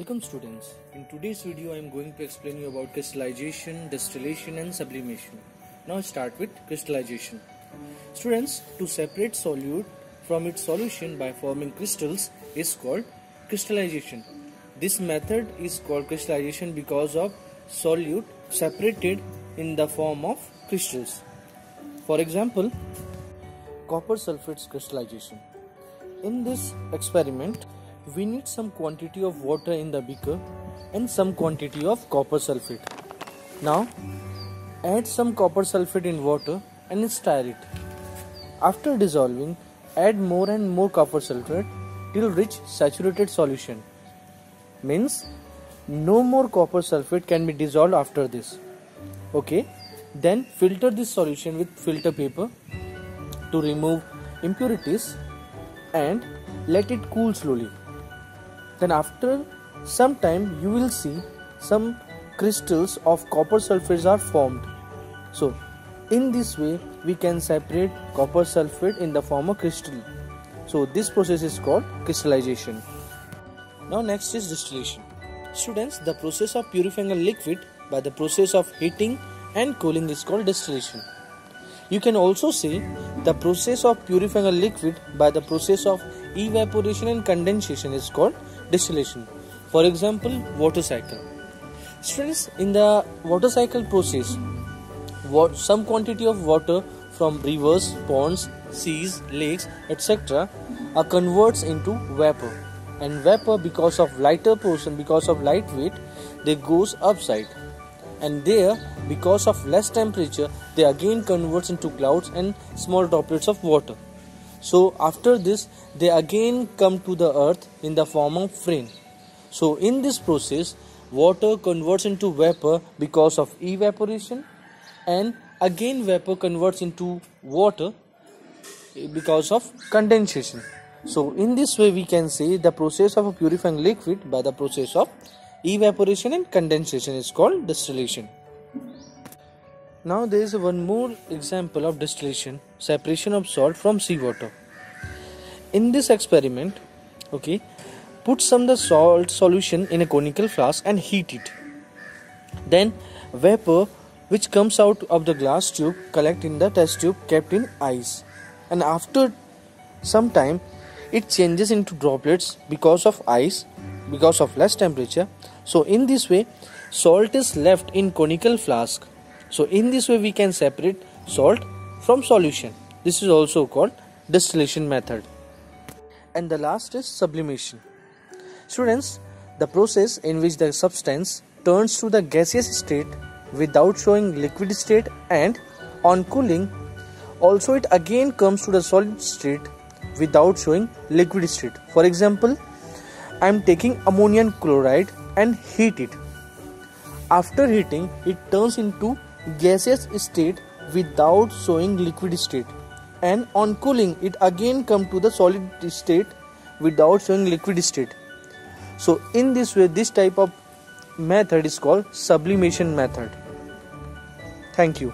Welcome students. In today's video I am going to explain you about crystallization, distillation and sublimation. Now start with crystallization. Students, to separate solute from its solution by forming crystals is called crystallization. This method is called crystallization because of solute separated in the form of crystals. For example, copper sulfate crystallization. In this experiment, we need some quantity of water in the beaker and some quantity of copper sulfate. Now, add some copper sulfate in water and stir it. After dissolving, add more and more copper sulfate till reach saturated solution. Means no more copper sulfate can be dissolved after this. Okay, then filter this solution with filter paper to remove impurities and let it cool slowly then after some time you will see some crystals of copper sulfates are formed. So in this way we can separate copper sulfate in the form of crystal. So this process is called crystallization. Now next is distillation. Students the process of purifying a liquid by the process of heating and cooling is called distillation. You can also say the process of purifying a liquid by the process of evaporation and condensation is called distillation. For example, water cycle. Students, in the water cycle process, what, some quantity of water from rivers, ponds, seas, lakes, etc. are converts into vapor. And vapor, because of lighter portion, because of light weight, they goes upside and there because of less temperature they again converts into clouds and small droplets of water so after this they again come to the earth in the form of rain. So in this process water converts into vapor because of evaporation and again vapor converts into water because of condensation. So in this way we can say the process of a purifying liquid by the process of Evaporation and condensation is called distillation. Now there is one more example of distillation, separation of salt from seawater. In this experiment, okay, put some the salt solution in a conical flask and heat it. Then vapor which comes out of the glass tube collect in the test tube kept in ice. And after some time it changes into droplets because of ice because of less temperature so in this way salt is left in conical flask so in this way we can separate salt from solution. This is also called distillation method. And the last is sublimation. Students the process in which the substance turns to the gaseous state without showing liquid state and on cooling also it again comes to the solid state without showing liquid state. For example i am taking ammonium chloride and heat it. After heating, it turns into gaseous state without showing liquid state. And on cooling, it again come to the solid state without showing liquid state. So in this way, this type of method is called sublimation method. Thank you.